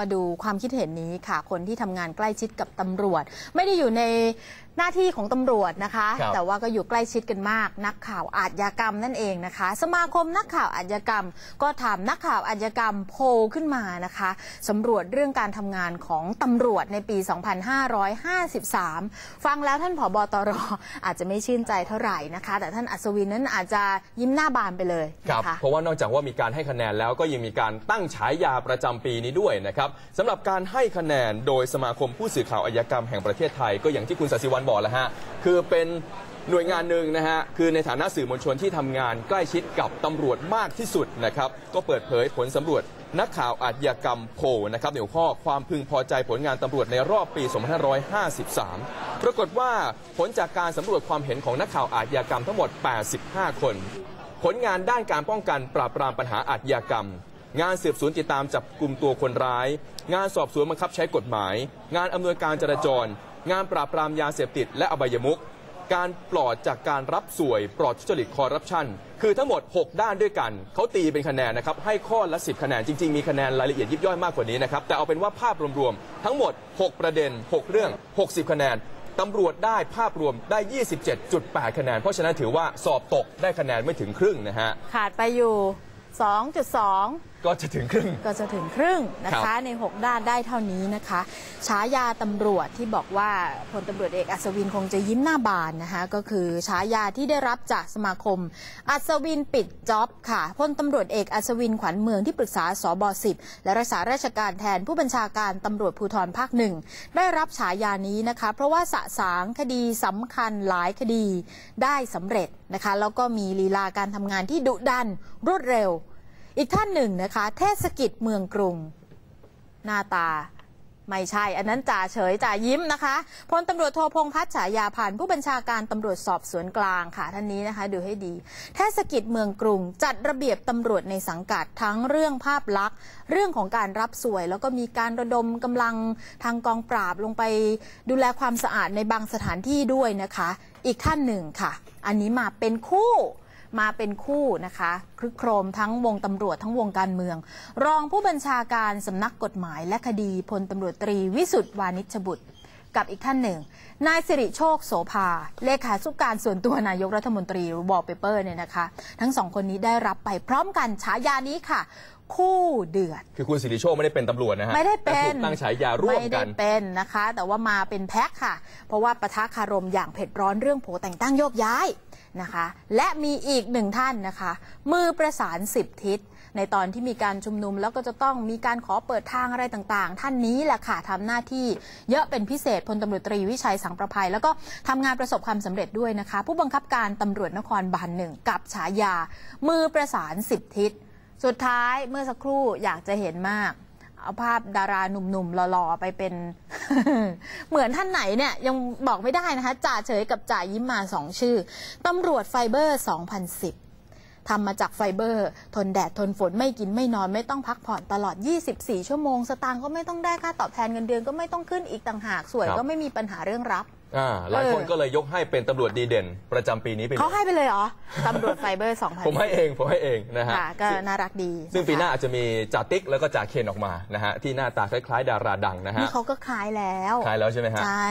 มาดูความคิดเห็นนี้ค่ะ คนที่ทำงานใกล้ชิดกับตำรวจ ไม่ได้อยู่ในหน้าที่ของตำรวจนะคะครับแต่ว่าก็อยู่ใกล้ชิดกันมาก นักข่าวอาชญากรรมนั่นเองนะคะ สมาคมนักข่าวอาชญากรรม ก็ทำนักข่าวอาชญากรรมโพลขึ้นมานะคะสำรวจเรื่องการทำงานของตำรวจในปี 2553 ฟังแล้วท่านผบตรอาจจะไม่ชื่นใจเท่าไหร่นะคะ แต่ท่านอัศวินนั้นอาจจะยิ้มหน้าบานไปเลยครับนะคะเพราะว่านอกจากว่ามีการให้คะแนนแล้วก็ยังมีการตั้งฉายาประจำปีนี้ด้วยนะครับสำหรับการให้คะแนนโดยสมาคมผู้สื่อข่าวอาชญากรรมแห่งประเทศไทย ก็อย่างที่คุณศศิวันบอกแล้วฮะคือเป็นหน่วยงานหนึ่งนะฮะคือในฐานะสื่อมวลชนที่ทำงานใกล้ชิดกับตำรวจมากที่สุดนะครับก็เปิดเผยผลสำรวจนักข่าวอาชญากรรมโพลนะครับในหัวข้อความพึงพอใจผลงานตำรวจในรอบปี 2553 ปรากฏว่าผลจากการสำรวจความเห็นของนักข่าวอาชญากรรมทั้งหมด 85 คน ผลงานด้านการป้องกันปราบปรามปัญหาอาชญากรรม งานสืบสวนติดตามจับกลุ่มตัวคนร้าย งานสอบสวนบังคับใช้กฎหมาย งานอำนวยการจราจร งานปราบปรามยาเสพติดและอบายมุขการปลอดจากการรับสวย ปลอดทุจริตคอร์รัปชันคือทั้งหมด 6 ด้านด้วยกัน เขาตีเป็นคะแนนนะครับ ให้ข้อละ 10 คะแนน จริง ๆ มีคะแนนรายละเอียดยิบย่อยมากกว่านี้นะครับ แต่เอาเป็นว่าภาพรวมๆ ทั้งหมด 6 ประเด็น 6 เรื่อง 60 คะแนนตำรวจได้ภาพรวมได้ 27.8 คะแนน เพราะฉะนั้นถือว่าสอบตกได้คะแนนไม่ถึงครึ่งนะฮะ ขาดไปอยู่ 2.2 ก็จะถึงครึ่ง ก็จะถึงครึ่งนะครัคะบใน 6 ด้านได้เท่านี้นะคะฉายาตำรวจที่บอกว่าพลตำรวจเอกอัศวินคงจะยิ้มหน้าบานนะคะก็คือฉายาที่ได้รับจากสมาคม อัศวินปิดจ็อบค่ะพลตำรวจเอกอัศวินขวัญเมืองที่ปรึกษาสบ10และรักษาราชการแทนผู้บัญชาการตำรวจภูธรภาคหนึ่งได้รับฉายานี้นะคะ เพราะว่าสะสางคดีสำคัญหลายคดีได้สำเร็จนะคะแล้วก็มีลีลาการทำงานที่ดุดันรวดเร็ว อีกท่านหนึ่งนะคะ เทศกิจเมืองกรุง หน้าตาไม่ใช่ อันนั้นจ่าเฉยจ่ายิ้มนะคะพลตำรวจโทพงษ์พัฒฉายาพันธ์ผู้บัญชาการตำรวจสอบสวนกลางค่ะท่านนี้นะคะ ดูให้ดี เทศกิจเมืองกรุง จัดระเบียบตำรวจในสังกัดทั้งเรื่องภาพลักษณ์ เรื่องของการรับสวย แล้วก็มีการระดมกำลังทางกองปราบลงไป ดูแลความสะอาดในบางสถานที่ด้วยนะคะ อีกท่านหนึ่งค่ะ อันนี้มาเป็นคู่ มาเป็นคู่นะคะคลึกโครมทั้งวงตำรวจทั้งวงการเมือง รองผู้บัญชาการสำนักกฎหมายและคดีพลตำรวจตรีวิสุทธ์วานิชบุตรกับอีกท่านหนึ่ง นายสิริโชคโสภา เลขานุการส่วนตัวนายกรัฐมนตรีวอลเปเปอร์เนี่ยนะคะ ทั้งสองคนนี้ได้รับไปพร้อมกันฉายานี้ค่ะ คู่เดือด คือคุณสิริโชคไม่ได้เป็นตำรวจนะฮะไม่ได้เป็นแต่ถูกตั้งฉายาร่วมไม่กัได้นเป็นนะคะ แต่ว่ามาเป็นแพ็คค่ะ เพราะว่าปะทะคารมอย่างเผ็ดร้อนเรื่องโผแต่งตั้งโยกย้าย นะคะ และมีอีกหนึ่งท่านนะคะ มือประสานสิบทิศ ในตอนที่มีการชุมนุมแล้วก็จะต้องมีการขอเปิดทางอะไรต่างๆ ท่านนี้แหละค่ะทำหน้าที่เยอะเป็นพิเศษพลตำรวจตรีวิชัยสังข์ประไพ แล้วก็ทำงานประสบความสำเร็จด้วยนะคะ ผู้บังคับการตำรวจนครบาลหนึ่งกับฉายา มือประสานสิบทิศ สุดท้ายเมื่อสักครู่อยากจะเห็นมาก เอาภาพดาราหนุ่มๆหล่อๆไปเป็น เหมือนท่านไหนเนี่ย ยังบอกไม่ได้นะคะ จ่าเฉยกับจ่ายิ้มมาสองชื่อตำรวจไฟเบอร์ 2010ทำมาจากไฟเบอร์ ทนแดดทนฝนไม่กินไม่นอนไม่ต้องพักผ่อนตลอด 24 ชั่วโมง สตางค์ก็ไม่ต้องได้ค่าตอบแทนเงินเดือนก็ไม่ต้องขึ้นอีกต่างหากสวยก็ไม่มีปัญหาเรื่องรับ อ่าหลายคนเออก็เลยยกให้เป็นตำรวจดีเด่น ประจำปีนี้ไปเลเขายให้ไปเลยเหรอตำรวจไฟเบอร์2010ผมให้เองผมให้เองนะฮะค่ะก็น่ารักดีซึ่งปีหน้าะคะอาจจะมีจ่าติ๊กแล้วก็จ่าเคนออกมานะฮะที่หน้าตาคล้ายๆ ดาราดังนะฮะนี่เขาก็คล้ายแล้วคล้ายแล้วใช่ไหมฮะใช่